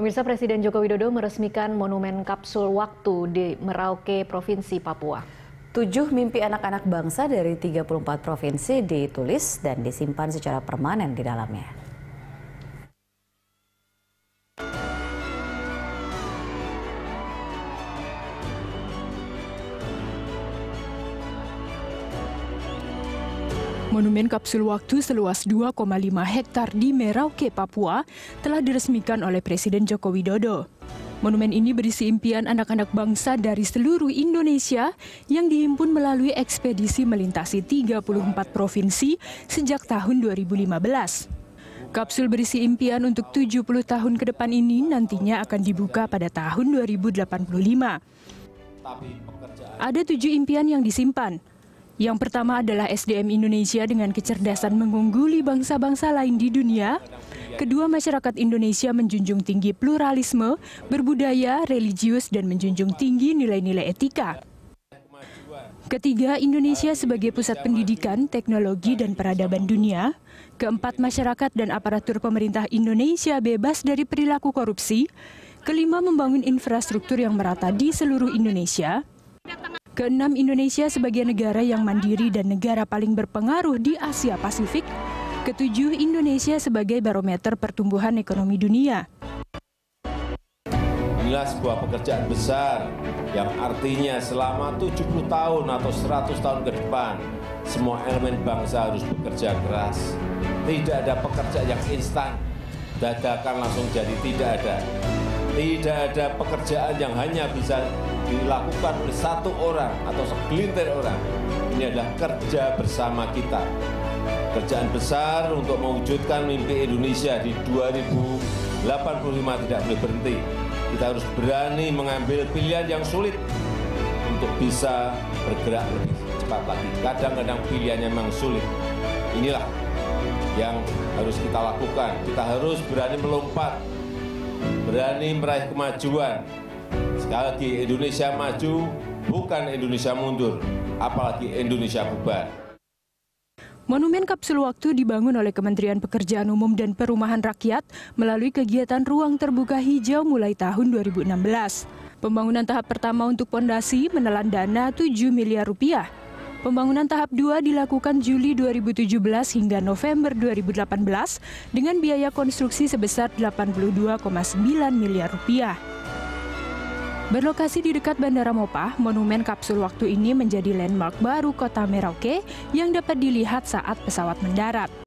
Pemirsa Presiden Joko Widodo meresmikan monumen kapsul waktu di Merauke, Provinsi Papua. Tujuh mimpi anak-anak bangsa dari 34 provinsi ditulis dan disimpan secara permanen di dalamnya. Monumen kapsul waktu seluas 2,5 hektar di Merauke, Papua telah diresmikan oleh Presiden Joko Widodo. Monumen ini berisi impian anak-anak bangsa dari seluruh Indonesia yang dihimpun melalui ekspedisi melintasi 34 provinsi sejak tahun 2015. Kapsul berisi impian untuk 70 tahun ke depan ini nantinya akan dibuka pada tahun 2085. Ada tujuh impian yang disimpan, yang pertama adalah SDM Indonesia dengan kecerdasan mengungguli bangsa-bangsa lain di dunia. Kedua, masyarakat Indonesia menjunjung tinggi pluralisme, berbudaya, religius, dan menjunjung tinggi nilai-nilai etika. Ketiga, Indonesia sebagai pusat pendidikan, teknologi, dan peradaban dunia. Keempat, masyarakat dan aparatur pemerintah Indonesia bebas dari perilaku korupsi. Kelima, membangun infrastruktur yang merata di seluruh Indonesia. Keenam, Indonesia sebagai negara yang mandiri dan negara paling berpengaruh di Asia Pasifik. Ketujuh, Indonesia sebagai barometer pertumbuhan ekonomi dunia. Inilah sebuah pekerjaan besar yang artinya selama 70 tahun atau 100 tahun ke depan, semua elemen bangsa harus bekerja keras. Tidak ada pekerjaan yang instan, dadakan langsung jadi tidak ada. Tidak ada pekerjaan yang hanya bisa dilakukan oleh satu orang atau segelintir orang. Ini adalah kerja bersama kita. Kerjaan besar untuk mewujudkan mimpi Indonesia di 2085 tidak boleh berhenti. Kita harus berani mengambil pilihan yang sulit untuk bisa bergerak lebih cepat lagi. Kadang-kadang pilihannya memang sulit. Inilah yang harus kita lakukan. Kita harus berani melompat, berani meraih kemajuan, Sekali lagi Indonesia maju, bukan Indonesia mundur, apalagi Indonesia bubar. Monumen kapsul waktu dibangun oleh Kementerian Pekerjaan Umum dan Perumahan Rakyat melalui kegiatan ruang terbuka hijau mulai tahun 2016. Pembangunan tahap pertama untuk pondasi menelan dana 7 miliar rupiah. Pembangunan tahap 2 dilakukan Juli 2017 hingga November 2018 dengan biaya konstruksi sebesar 82,9 miliar rupiah. Berlokasi di dekat Bandara Mopah, monumen kapsul waktu ini menjadi landmark baru kota Merauke yang dapat dilihat saat pesawat mendarat.